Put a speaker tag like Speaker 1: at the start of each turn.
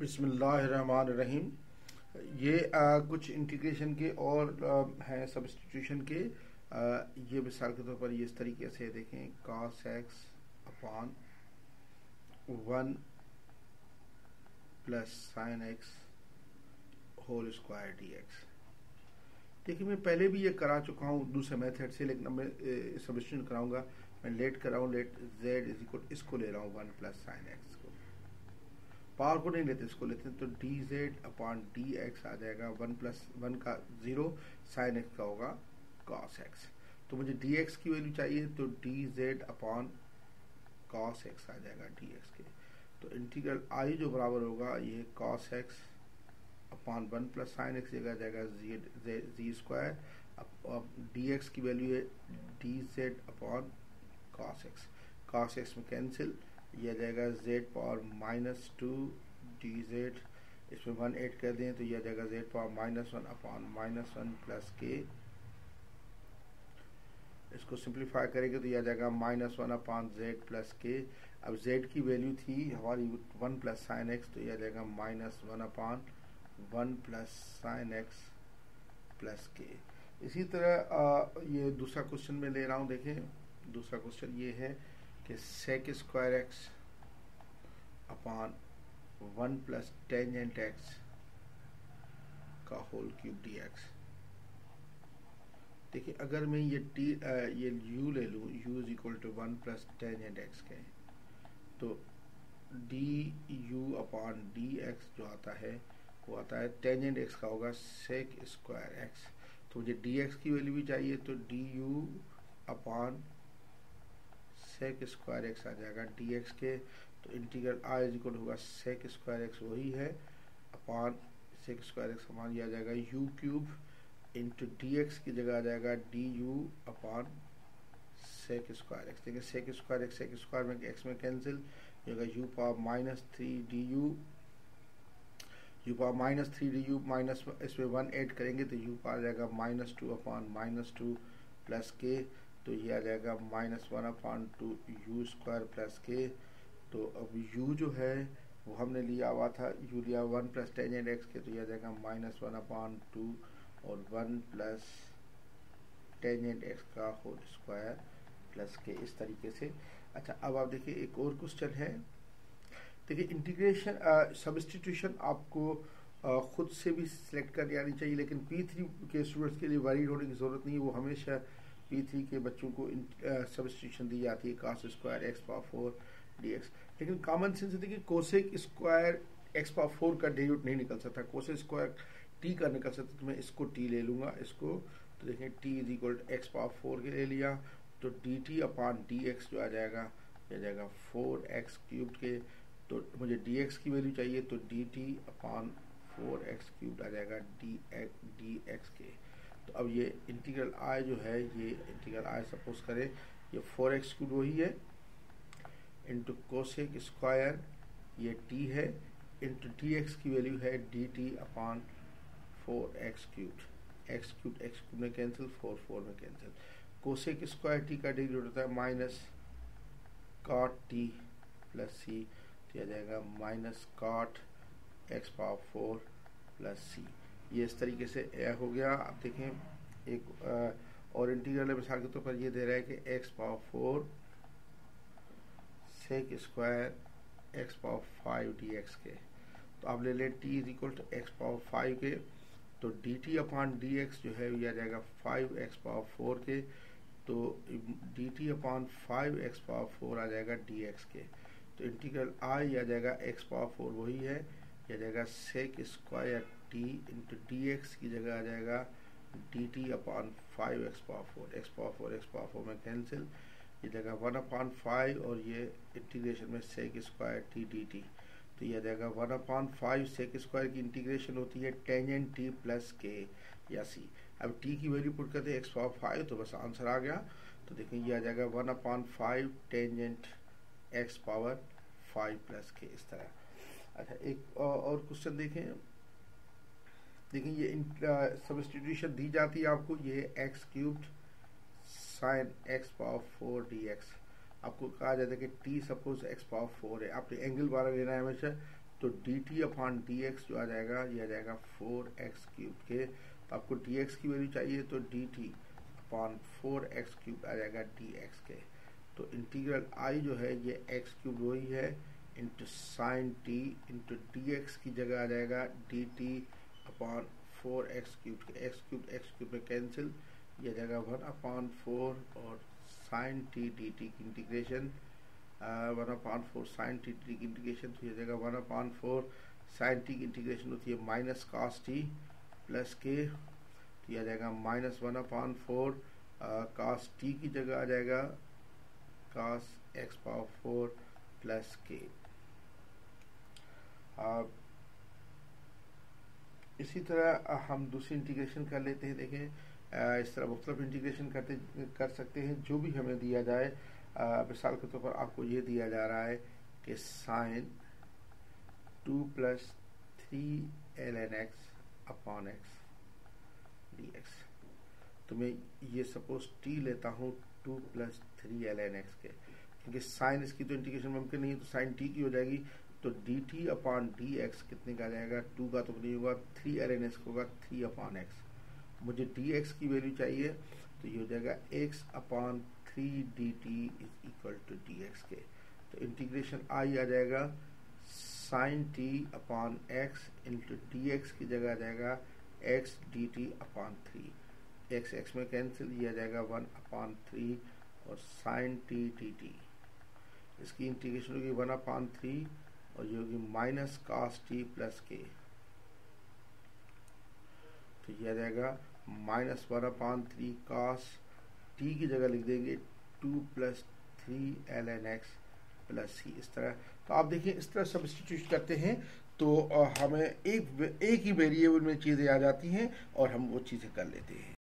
Speaker 1: बिस्मिल्लाहिर्रहमानिर्रहीम। ये आ, कुछ इंटीग्रेशन के और हैं सब्सटीट्यूशन के। आ, ये मिसाल के तौर पर ये इस तरीके से देखें। cos x upon one plus sine x whole square d x देखिए मैं पहले भी ये करा चुका हूँ दूसरे मेथड से लेकिन मैं सब्सटीट्यूशन कराऊँगा। मैं लेट कर रहा हूँ लेट जेड इज़ इक्वल इसको ले रहा हूँ वन प्लस साइन एक्स को। पावर को नहीं लेते, इसको लेते हैं तो d z upon d x आ जाएगा, वन प्लस वन का ज़ीरो साइन एक्स का होगा कॉस एक्स तो मुझे डी एक्स की वैल्यू चाहिए तो d z upon cos x आ जाएगा डी एक्स के। तो इंटीग्रल आई जो बराबर होगा, ये cos x upon one plus sine x जगह जाएगा जी स्क्वायर अब डी एक्स की वैल्यू है d z upon cos x cos x में कैंसिल यह जाएगा z power minus two d z इसमें वन एड कर दें तो यह जाएगा z power minus one upon minus one plus k इसको सिंप्लीफाई करेंगे तो यह जाएगा minus one upon z plus k अब जेड की वैल्यू थी हमारी वन प्लस साइन एक्स तो यह जाएगा minus one upon one plus sine x plus k इसी तरह आ, ये दूसरा क्वेश्चन में ले रहा हूँ देखें। दूसरा क्वेश्चन ये है कि sec square x upon one plus tangent x का होल क्यूब डी एक्स देखिए, अगर मैं ये टी ये यू ले लूँ u is equal to one plus tangent x के तो d u upon d x जो आता है, वो आता है टेंजेंट एक्स का होगा सेक स्क्वायर एक्स तो मुझे डी एक्स की वैल्यू भी चाहिए तो d u upon sec square x आ जाएगा डी एक्स के तो इंटीग्रल आर इज़ इक्वल होगा सेक स्क्वायर एक्स वही है, अपॉन सेक स्क्वायर एक्स समान आ जाएगा u cube into d x की जगह आ जाएगा d u upon sec square x देखिए sec square x sec square में एक्स में कैंसिल होगा u power minus three d u u power minus three d u minus इसमें one add करेंगे तो यू पावर जाएगा minus two upon minus two plus k तो ये आ जाएगा minus one upon two u square plus k. तो अब u जो है, वो हमने लिया हुआ था u लिया वन प्लस टेंजेंट एक्स के तो यह आ जाएगा माइनस वन अपॉन टू और वन प्लस टेंजेंट एक्स का होल स्क्वायर प्लस के, इस तरीके से। अच्छा अब आप देखिए, एक और क्वेश्चन है। देखिए इंटीग्रेशन सब्सटीट्यूशन आपको खुद से भी सिलेक्ट करनी आनी चाहिए, लेकिन पी थ्री के स्टूडेंट्स के लिए वरीड होने की ज़रूरत नहीं है, वो हमेशा पी थ्री के बच्चों को सब्सटीट्यूशन दी जाती है cos square x power four d x लेकिन कॉमन सेंस देखिए cosec square x power four का डेरिवेट नहीं निकल सकता। कोसेक स्क्वायर टी का निकल सकता तो मैं इसको टी ले लूँगा। इसको तो देखें t is equal to x power four के ले लिया तो d t upon d x जो आ जाएगा आ जाएगा फोर एक्स क्यूब के। तो मुझे डी एक्स की वैल्यू चाहिए तो d t upon four x cube आ जाएगा डी एक्स डी एक्स के। तो अब ये इंटीग्रल आई जो है, ये इंटीग्रल आई सपोज़ करें, ये फोर एक्स क्यूब वही है इंटू कोसेक स्क्वायर ये टी है इंटू डी एक्स की वैल्यू है d t upon four x cube x cube x cube में कैंसिल फोर फोर में कैंसिल कोसेक स्क्वायर टी का डिग्री होता है minus cot t plus c तो जाएगा minus cot x power four plus c ये इस तरीके से हो गया। आप देखें एक आ, और इंटीग्रल मिसाल के तौर पर ये दे रहा है कि x power four sec square x power five d x के। तो आप ले लें t is equal to x power five के तो d t upon d x जो है ये आ जाएगा फाइव एक्स पावर फोर के। तो d t upon five x power four आ जाएगा डी एक्स के। तो इंटीग्रल आई आ जाएगा एक्स पावर फोर वही है। यह जाएगा sec square t into d x की जगह आ जाएगा d t upon five x power four x power four x power four में कैंसिल ये जगह वन अपॉन फाइव और ये इंटीग्रेशन में sec square t d t तो यह जाएगा one upon five sec square की इंटीग्रेशन होती है टेंजेंट टी प्लस के या सी अब टी की वैल्यू पुट करते हैं एक्स पावर फाइव तो बस आंसर आ गया. तो देखें ये आ जाएगा one upon five tangent x power five plus k इस तरह. अच्छा एक, और क्वेश्चन देखें. देखिए, ये सब्सटीट्यूशन दी जाती है आपको, ये x cubed sine x power four d x आपको कहा जाता है कि t suppose x power four है। आपने एंगल वाला लेना है हमेशा तो d t upon d x जो आ जाएगा, ये आ जाएगा फोर एक्स क्यूब के। तो आपको डी एक्स की वैल्यू चाहिए तो d t upon four x cube आ जाएगा डी एक्स के। तो इंटीग्रल आई जो है, ये एक्स क्यूब वही है into sine t into d x की जगह आ जाएगा d t upon four x cube x cube x cube में कैंसिल ये जाएगा वन अपॉन फोर और साइन टी डी टी की integration one upon four sine t t की इंटीग्रेशन तो ये जाएगा one upon four sine t की इंटीग्रेशन होती है minus cos T plus k तो यह जाएगा minus one upon four cos t की जगह आ जाएगा cos x power four plus k. इसी तरह हम दूसरी इंटीग्रेशन कर लेते हैं, देखें इस तरह मुख्तलिफ़ इंटीग्रेशन करते, कर सकते हैं, जो भी हमें दिया जाए मिसाल के तौर पर आपको ये दिया जा रहा है कि sine two plus three l n x upon x d x तो मैं ये सपोज़ टी लेता हूँ two plus three l n x के। क्योंकि साइन इसकी तो इंटीग्रेशन मुमकिन नहीं है तो साइन टी की हो जाएगी। तो d t upon d x कितने का जाएगा? टू का तो नहीं होगा थ्री एल एन एक्स होगा थ्री अपॉन एक्स मुझे डी एक्स की वैल्यू चाहिए तो ये हो जाएगा x upon three d t is equal to d x के। तो इंटीग्रेशन आई आ जाएगा sine t upon x into d x की जगह आ जाएगा x d t upon three x x में कैंसिल किया जाएगा वन अपॉन थ्री और साइन टी डी टी इसकी इंटीग्रेशन होगी वन अपॉन थ्री और ये होगी minus cos T plus k तो यह जाएगा minus one upon three cos t की जगह लिख देंगे two plus three l n x plus c इस तरह। तो आप देखिए, इस तरह सब्सटीट्यूट करते हैं तो हमें एक एक ही वेरिएबल में चीज़ें आ जाती हैं और हम वो चीज़ें कर लेते हैं।